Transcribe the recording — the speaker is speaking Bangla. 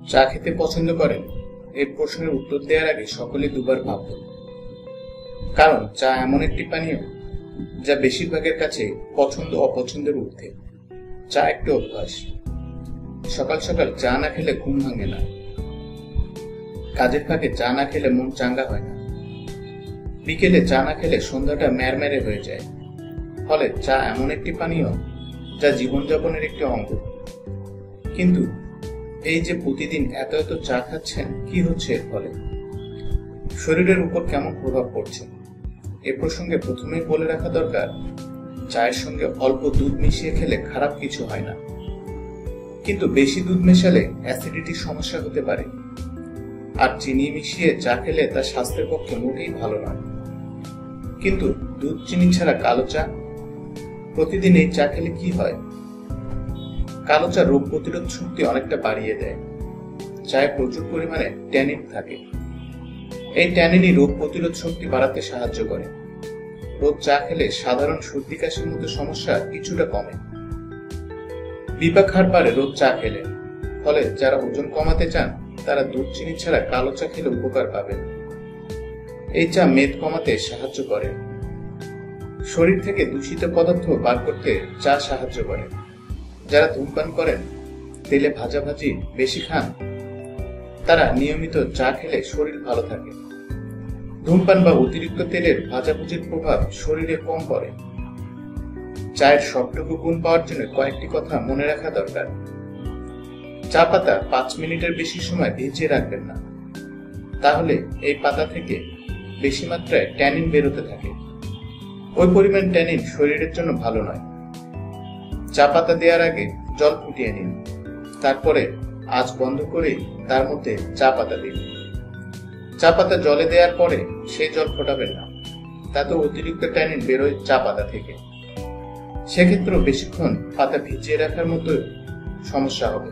চা খেতে পছন্দ করেন এই প্রশ্নের উত্তর দেওয়ার আগে সকলে দুবার ভাববেন কারণ চা এমন একটি পানীয় যা বেশিরভাগের কাছে পছন্দ অপছন্দের ঊর্ধ্বে। চা একটি অভ্যাস। সকাল সকাল চা না খেলে ঘুম ভাঙে না। কাজের ফাঁকে চা না খেলে মন চাঙ্গা হয় না। বিকেলে চা না খেলে সন্ধ্যাটা ম্যারম্যারে হয়ে যায়। ফলে চা এমন একটি পানীয় যা জীবনযাপনের একটি অঙ্গ। কিন্তু এই যে প্রতিদিন এত এত চা খাচ্ছেন, কি হচ্ছে এর ফলে? শরীরের উপর কেমন প্রভাব পড়ছে? এ প্রসঙ্গে প্রথমেই বলে রাখা দরকার, চায়ের সঙ্গে অল্প দুধ মিশিয়ে খেলে খারাপ কিছু হয় না। কিন্তু বেশি দুধ মেশালে অ্যাসিডিটির সমস্যা হতে পারে। আর চিনি মিশিয়ে চা খেলে তা স্বাস্থ্যের পক্ষে মোটেই ভালো নয়। কিন্তু দুধ, চিনি ছাড়া কালো চা? প্রতিদিন এই চা খেলে কি হয়? কালো চা রোগ প্রতিরোধ শক্তি অনেকটা বাড়িয়ে দেয় চায়ে প্রচুর পরিমাণে ট্যানিন থাকে। এই ট্যানিনই রোগ প্রতিরোধ শক্তি বাড়াতে সাহায্য করে। রোজ চা খেলে সাধারণ সর্দি কাশির মতো সমস্যা কিছুটা কমে। বিপাক হার পারে রোজ চা খেলে, ফলে যারা ওজন কমাতে চান, তারা দুধ চিনি ছাড়া কালো চা খেলে উপকার পাবেন। এই চা মেদ কমাতে সাহায্য করে। শরীর থেকে দূষিত পদার্থ বার করতে চা সাহায্য করে। যারা ধূমপান করেন, তেলে ভাজাভাজি বেশি খান, তারা নিয়মিত চা খেলে শরীর ভালো থাকে। ধূমপান বা অতিরিক্ত তেলের ভাজাভুজির প্রভাব শরীরে কম পড়ে। চায়ের সবটুকু গুণ পাওয়ার জন্য কয়েকটি কথা মনে রাখা দরকার। চা পাতা পাঁচ মিনিটের বেশি সময় ভিজিয়ে রাখবেন না। তাহলে এই পাতা থেকে বেশি মাত্রায় ট্যানিন বেরোতে থাকে। ওই পরিমাণ ট্যানিন শরীরের জন্য ভালো নয়। চা পাতা দেওয়ার আগে জল ফুটিয়ে নিন। তারপরে আজ বন্ধ করে তার মধ্যে চা পাতা দিন। চা পাতা জলে দেওয়ার পরে সেই জল ফোটাবেন না। তাতে অতিরিক্ত ট্যানিন বেরোয় চা পাতা থেকে। সেক্ষেত্রেও বেশিক্ষণ পাতা ভিজিয়ে রাখার মতো সমস্যা হবে।